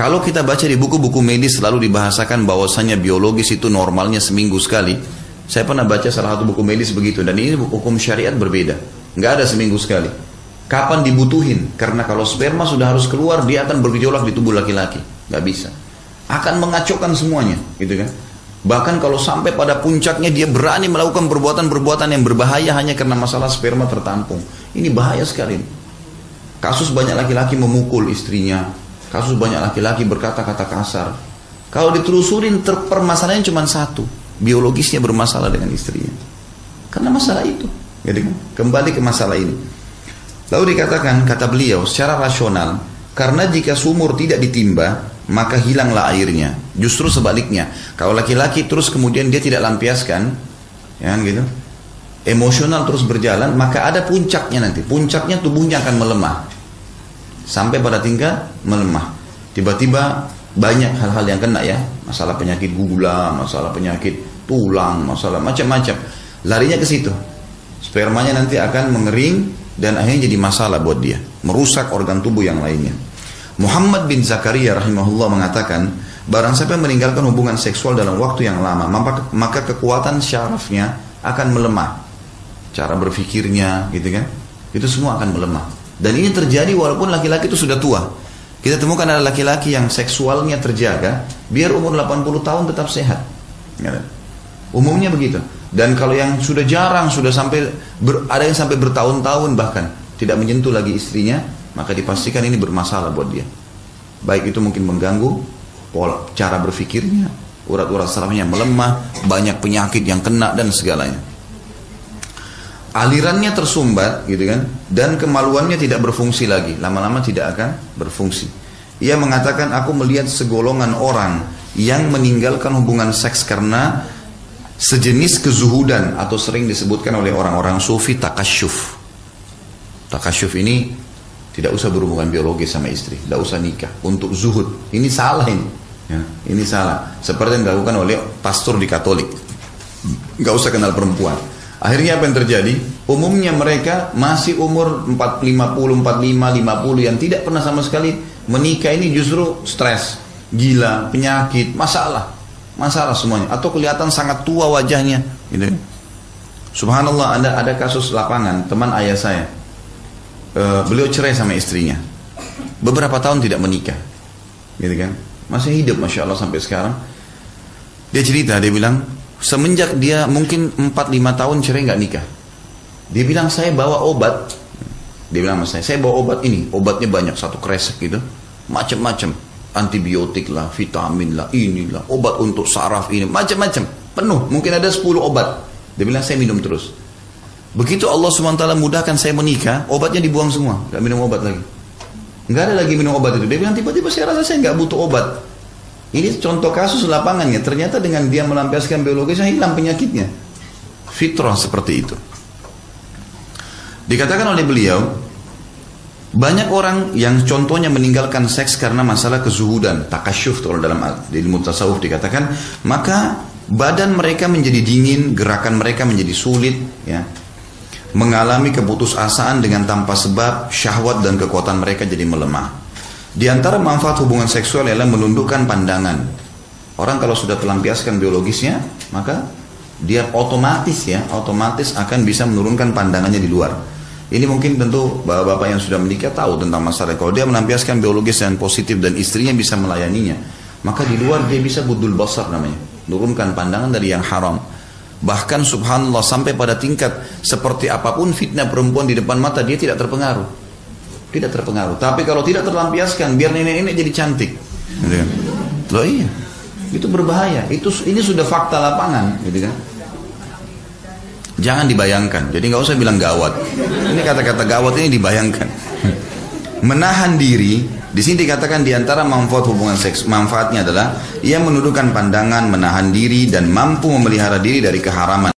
Kalau kita baca di buku-buku medis selalu dibahasakan bahwasanya biologis itu normalnya seminggu sekali. Saya pernah baca salah satu buku medis begitu dan ini hukum syariat berbeda. Nggak ada seminggu sekali. Kapan dibutuhin? Karena kalau sperma sudah harus keluar dia akan bergejolak di tubuh laki-laki. Nggak bisa. Akan mengacaukan semuanya, gitu kan? Bahkan kalau sampai pada puncaknya dia berani melakukan perbuatan-perbuatan yang berbahaya hanya karena masalah sperma tertampung. Ini bahaya sekali. Kasus banyak laki-laki memukul istrinya, kasus banyak laki-laki berkata-kata kasar. Kalau ditelusurin permasalahannya cuma satu, biologisnya bermasalah dengan istrinya. Karena masalah itu. Jadi? Kembali ke masalah ini. Lalu dikatakan, kata beliau, secara rasional, karena jika sumur tidak ditimba, maka hilanglah airnya. Justru sebaliknya, kalau laki-laki terus kemudian dia tidak lampiaskan, ya kan gitu, emosional terus berjalan, maka ada puncaknya nanti. Puncaknya tubuhnya akan melemah. Sampai pada tingkat melemah. Tiba-tiba banyak hal-hal yang kena ya. Masalah penyakit gula, masalah penyakit tulang, masalah macam-macam. Larinya ke situ. Spermanya nanti akan mengering dan akhirnya jadi masalah buat dia. Merusak organ tubuh yang lainnya. Muhammad bin Zakaria rahimahullah mengatakan, barang siapa meninggalkan hubungan seksual dalam waktu yang lama, maka kekuatan syarafnya akan melemah. Cara berpikirnya, gitu kan? Itu semua akan melemah. Dan ini terjadi walaupun laki-laki itu sudah tua. Kita temukan ada laki-laki yang seksualnya terjaga, biar umur 80 tahun tetap sehat. Ya. Umumnya begitu. Dan kalau yang sudah jarang, sudah sampai ber, ada yang sampai bertahun-tahun bahkan tidak menyentuh lagi istrinya, maka dipastikan ini bermasalah buat dia. Baik itu mungkin mengganggu pola cara berpikirnya, urat-urat sarafnya melemah, banyak penyakit yang kena dan segalanya. Alirannya tersumbat gitu kan dan kemaluannya tidak berfungsi lagi, lama-lama tidak akan berfungsi. Ia mengatakan aku melihat segolongan orang yang meninggalkan hubungan seks karena sejenis kezuhudan atau sering disebutkan oleh orang-orang sufi takasyuf. Takasyuf ini tidak usah berhubungan biologis sama istri, tidak usah nikah. Untuk zuhud, ini salah ini. Ya, ini salah. Seperti yang dilakukan oleh pastor di Katolik. Gak usah kenal perempuan. Akhirnya apa yang terjadi? Umumnya mereka masih umur 4, 50, 45, 50 yang tidak pernah sama sekali menikah ini justru stres, gila, penyakit, masalah. Masalah semuanya. Atau kelihatan sangat tua wajahnya. Gitu. Subhanallah ada ada kasus lapangan teman ayah saya uh, beliau cerai sama istrinya. Beberapa tahun tidak menikah. Gitu kan? Masih hidup Masya Allah sampai sekarang. Dia cerita, dia bilang, semenjak dia mungkin 4-5 tahun cerai nggak nikah. Dia bilang, saya bawa obat. Dia bilang sama saya, saya bawa obat ini. Obatnya banyak, satu kresek gitu. Macam-macam. Antibiotik lah, vitamin lah, inilah. Obat untuk saraf ini, macam-macam. Penuh, mungkin ada 10 obat. Dia bilang, saya minum terus. Begitu Allah SWT mudahkan saya menikah, obatnya dibuang semua, nggak minum obat lagi. Nggak ada lagi minum obat itu. Dia bilang tiba-tiba saya rasa saya nggak butuh obat. Ini contoh kasus lapangannya. Ternyata dengan dia melampiaskan biologisnya hilang penyakitnya. Fitrah seperti itu. Dikatakan oleh beliau, banyak orang yang contohnya meninggalkan seks karena masalah kezuhudan, takasyuf kalau dalam ilmu tasawuf dikatakan, maka badan mereka menjadi dingin, gerakan mereka menjadi sulit, ya mengalami keputusasaan dengan tanpa sebab syahwat dan kekuatan mereka jadi melemah. Di antara manfaat hubungan seksual adalah menundukkan pandangan. Orang kalau sudah pelampiaskan biologisnya, maka dia otomatis ya, otomatis akan bisa menurunkan pandangannya di luar. Ini mungkin tentu bapak-bapak yang sudah menikah tahu tentang masalah. Kalau dia melampiaskan biologis yang positif dan istrinya bisa melayaninya, maka di luar dia bisa budul basar namanya, menurunkan pandangan dari yang haram. Bahkan subhanallah sampai pada tingkat seperti apa pun fitnah perempuan di depan mata dia tidak terpengaruh. Tidak terpengaruh. Tapi kalau tidak terlampiaskan biar nenek-nenek jadi cantik. Gitu kan? Loh iya. Itu berbahaya. Itu ini sudah fakta lapangan, gitu kan? Jangan dibayangkan. Jadi nggak usah bilang gawat. Ini kata-kata gawat ini dibayangkan. Menahan diri di sini dikatakan di antara manfaat hubungan seks, manfaatnya adalah ia menundukkan pandangan, menahan diri dan mampu memelihara diri dari keharaman.